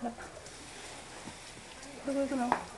Да, такой.